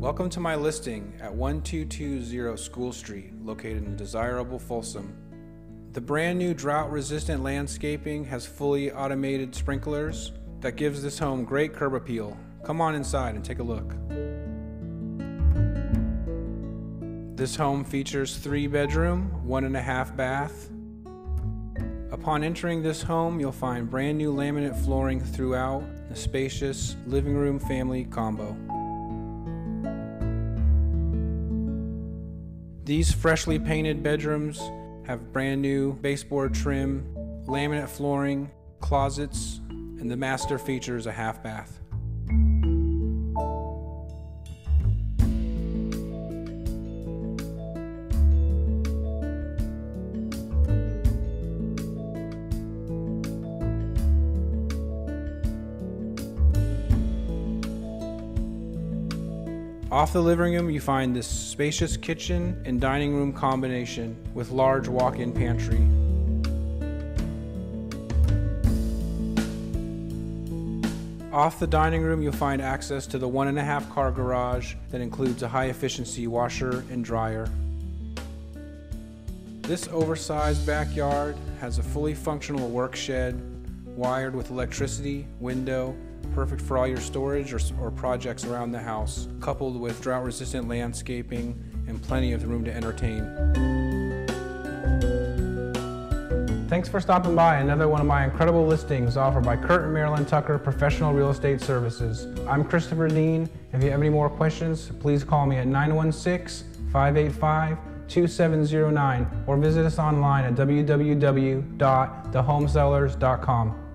Welcome to my listing at 1220 School Street, located in desirable Folsom. The brand new drought resistant landscaping has fully automated sprinklers that gives this home great curb appeal. Come on inside and take a look. This home features three bedroom, one and a half bath. Upon entering this home, you'll find brand new laminate flooring throughout the spacious living room family combo. These freshly painted bedrooms have brand new baseboard trim, laminate flooring, closets, and the master features a half bath. Off the living room, you find this spacious kitchen and dining room combination with large walk-in pantry. Off the dining room, you'll find access to the one and a half car garage that includes a high efficiency washer and dryer. This oversized backyard has a fully functional work shed, wired with electricity, window, perfect for all your storage or, or projects around the house, coupled with drought resistant landscaping and plenty of room to entertain. Thanks for stopping by another one of my incredible listings offered by Kurt and Marilyn Tucker Professional Real Estate Services. I'm Christopher Dean. If you have any more questions, please call me at 916 585 2709 or visit us online at www.thehomesellers.com.